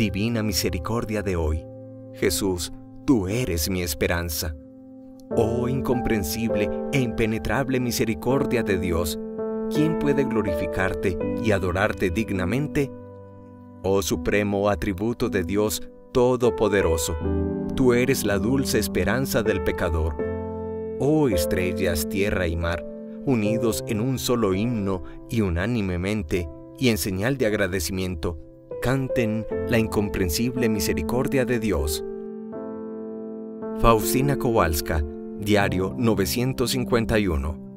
divina misericordia de hoy. Jesús, tú eres mi esperanza. Oh incomprensible e impenetrable misericordia de Dios, ¿quién puede glorificarte y adorarte dignamente? Oh supremo atributo de Dios Todopoderoso, tú eres la dulce esperanza del pecador. Oh estrellas, tierra y mar, unidos en un solo himno y unánimemente, y en señal de agradecimiento, canten la incomprensible misericordia de Dios. Faustina Kowalska, Diario 951.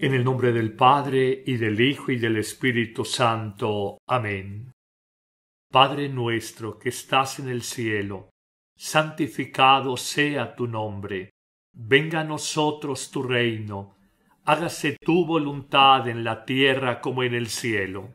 En el nombre del Padre, y del Hijo, y del Espíritu Santo. Amén. Padre nuestro que estás en el cielo, santificado sea tu nombre. Venga a nosotros tu reino. Hágase tu voluntad en la tierra como en el cielo.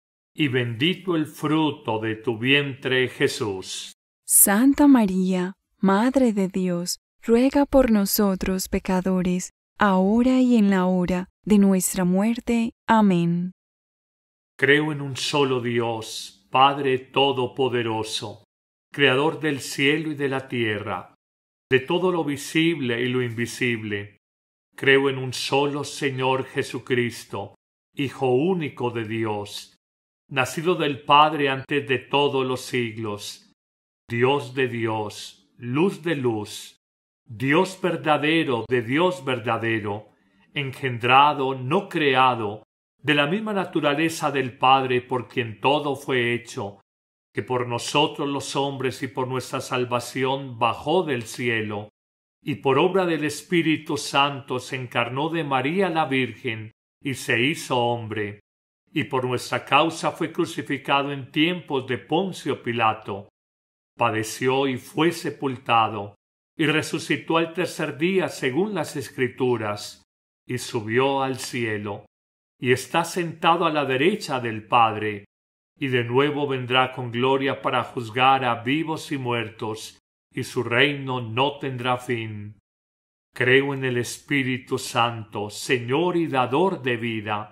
y bendito el fruto de tu vientre Jesús. Santa María, Madre de Dios, ruega por nosotros pecadores, ahora y en la hora de nuestra muerte. Amén. Creo en un solo Dios, Padre Todopoderoso, Creador del cielo y de la tierra, de todo lo visible y lo invisible. Creo en un solo Señor Jesucristo, Hijo único de Dios, nacido del Padre antes de todos los siglos, Dios de Dios, luz de luz, Dios verdadero de Dios verdadero, engendrado, no creado, de la misma naturaleza del Padre por quien todo fue hecho, que por nosotros los hombres y por nuestra salvación bajó del cielo, y por obra del Espíritu Santo se encarnó de María la Virgen y se hizo hombre y por nuestra causa fue crucificado en tiempos de Poncio Pilato. Padeció y fue sepultado, y resucitó al tercer día según las Escrituras, y subió al cielo, y está sentado a la derecha del Padre, y de nuevo vendrá con gloria para juzgar a vivos y muertos, y su reino no tendrá fin. Creo en el Espíritu Santo, Señor y dador de vida,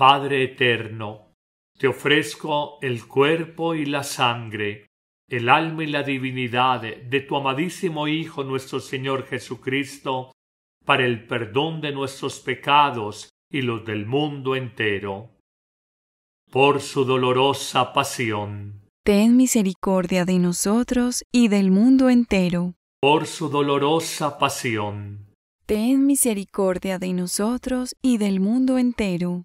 Padre eterno, te ofrezco el cuerpo y la sangre, el alma y la divinidad de tu amadísimo Hijo nuestro Señor Jesucristo, para el perdón de nuestros pecados y los del mundo entero. Por su dolorosa pasión. Ten misericordia de nosotros y del mundo entero. Por su dolorosa pasión. Ten misericordia de nosotros y del mundo entero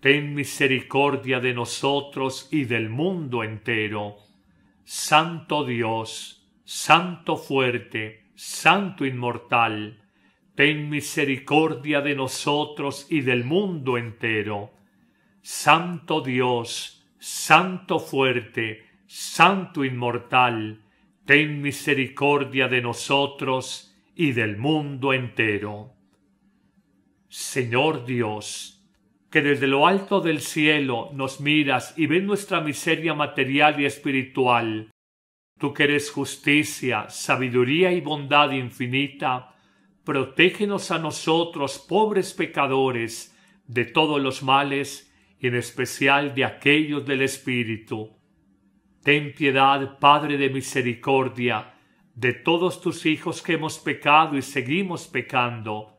ten misericordia de nosotros y del mundo entero. Santo Dios, Santo fuerte, Santo inmortal, ten misericordia de nosotros y del mundo entero. Santo Dios, Santo fuerte, Santo inmortal, ten misericordia de nosotros y del mundo entero. Señor Dios, que desde lo alto del cielo nos miras y ves nuestra miseria material y espiritual, tú que eres justicia, sabiduría y bondad infinita, protégenos a nosotros, pobres pecadores, de todos los males y en especial de aquellos del Espíritu. Ten piedad, Padre de misericordia, de todos tus hijos que hemos pecado y seguimos pecando.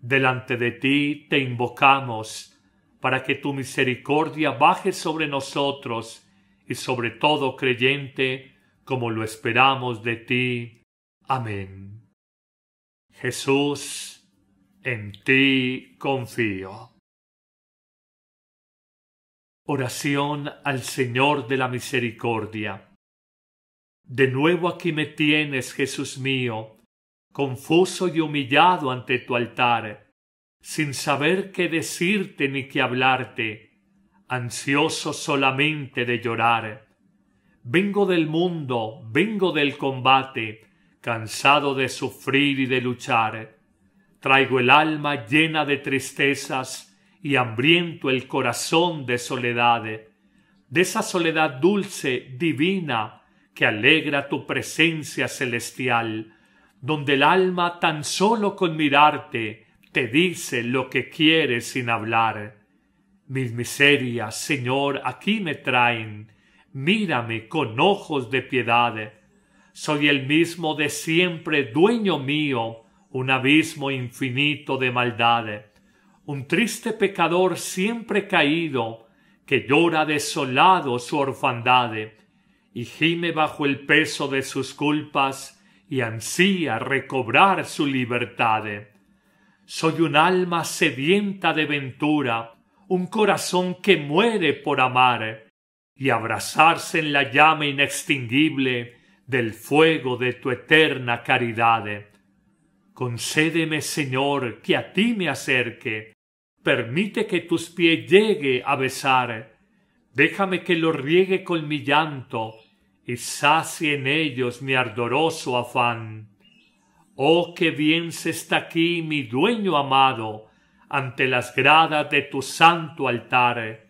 Delante de ti te invocamos, para que tu misericordia baje sobre nosotros y sobre todo creyente, como lo esperamos de ti. Amén. Jesús, en ti confío. Oración al Señor de la Misericordia. De nuevo aquí me tienes, Jesús mío, confuso y humillado ante tu altar, sin saber qué decirte ni qué hablarte, ansioso solamente de llorar. Vengo del mundo, vengo del combate, cansado de sufrir y de luchar. Traigo el alma llena de tristezas y hambriento el corazón de soledad, de esa soledad dulce, divina, que alegra tu presencia celestial, donde el alma tan solo con mirarte te dice lo que quiere sin hablar. Mis miserias, Señor, aquí me traen, mírame con ojos de piedad. Soy el mismo de siempre, dueño mío, un abismo infinito de maldad, un triste pecador siempre caído, que llora desolado su orfandad, y gime bajo el peso de sus culpas, y ansía recobrar su libertad. Soy un alma sedienta de ventura, un corazón que muere por amar, y abrazarse en la llama inextinguible del fuego de tu eterna caridad. Concédeme, Señor, que a ti me acerque, permite que tus pies llegue a besar, déjame que los riegue con mi llanto, y sacie en ellos mi ardoroso afán. Oh, qué bien se está aquí mi dueño amado, ante las gradas de tu santo altar,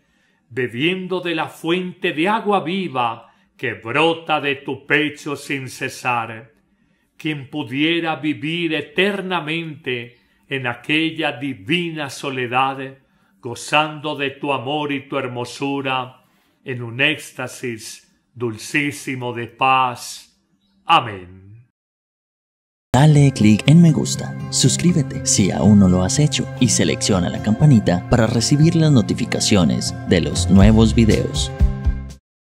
bebiendo de la fuente de agua viva que brota de tu pecho sin cesar. Quien pudiera vivir eternamente en aquella divina soledad, gozando de tu amor y tu hermosura, en un éxtasis dulcísimo de paz. Amén. Dale clic en me gusta, suscríbete si aún no lo has hecho y selecciona la campanita para recibir las notificaciones de los nuevos videos.